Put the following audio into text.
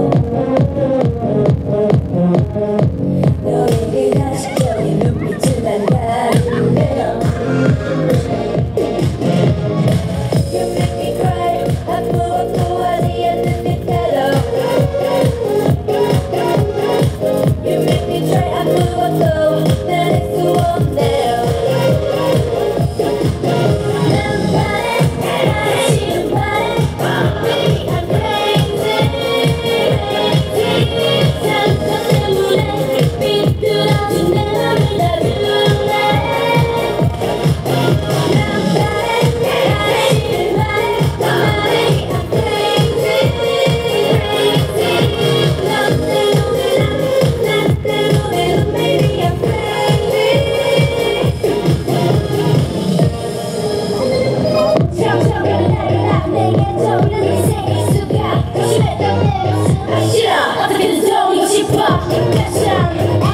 Música Yeah, I think You only cheap, but